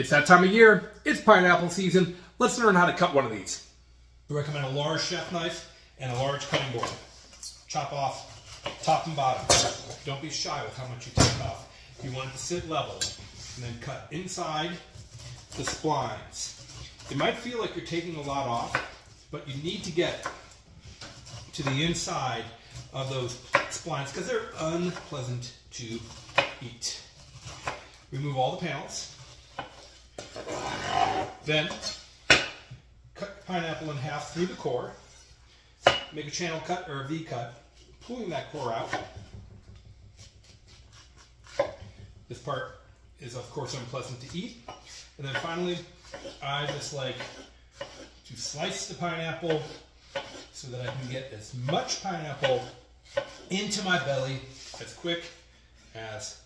It's that time of year. It's pineapple season. Let's learn how to cut one of these. We recommend a large chef knife and a large cutting board. Chop off top and bottom. Don't be shy with how much you take off. You want it to sit level and then cut inside the splines. It might feel like you're taking a lot off, but you need to get to the inside of those splines because they're unpleasant to eat. Remove all the panels. Then cut pineapple in half through the core. Make a channel cut or a V cut, pulling that core out. This part is of course unpleasant to eat. And then finally, I just like to slice the pineapple so that I can get as much pineapple into my belly as quick as